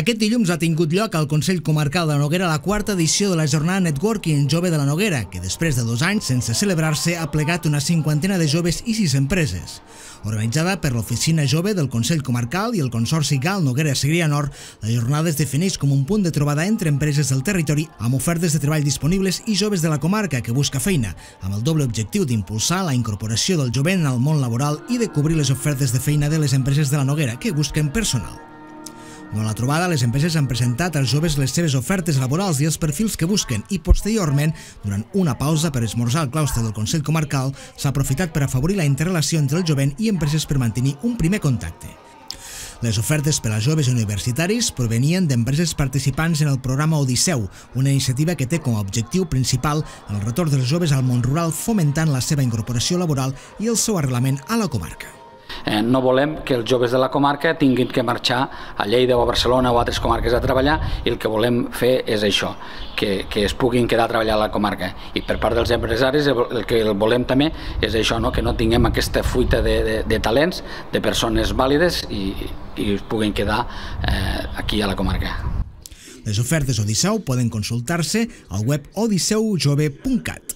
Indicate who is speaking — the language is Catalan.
Speaker 1: Aquest dilluns ha tingut lloc al Consell Comarcal de la Noguera la quarta edició de la jornada Networking Jove de la Noguera, que després de dos anys sense celebrar-se ha plegat una cinquantena de joves i sis empreses. Organitzada per l'Oficina Jove del Consell Comarcal i el Consorci GAL Noguera Segrià Nord, la jornada es defineix com un punt de trobada entre empreses del territori amb ofertes de treball disponibles i joves de la comarca que busca feina, amb el doble objectiu d'impulsar la incorporació del jovent al món laboral i de cobrir les ofertes de feina de les empreses de la Noguera que busquen personal. Durant la trobada, les empreses han presentat als joves les seves ofertes laborals i els perfils que busquen i, posteriorment, durant una pausa per esmorzar al claustre del Consell Comarcal, s'ha aprofitat per afavorir la interrelació entre el jovent i empreses per mantenir un primer contacte. Les ofertes per a joves universitaris provenien d'empreses participants en el programa Odisseu, una iniciativa que té com a objectiu principal el retorn dels joves al món rural fomentant la seva incorporació laboral i el seu arrelament a la comarca.
Speaker 2: Eh, no volem que els joves de la comarca tinguin que marxar a Lleida o a Barcelona o a altres comarques a treballar i el que volem fer és això, que, que es puguin quedar a treballar a la comarca. I per part dels empresaris el que volem també és això, no? que no tinguem aquesta fuita de, de, de talents, de persones vàlides i, i es puguin quedar eh, aquí a la comarca.
Speaker 1: Les ofertes Odisseu poden consultar-se al web odisseujove.cat.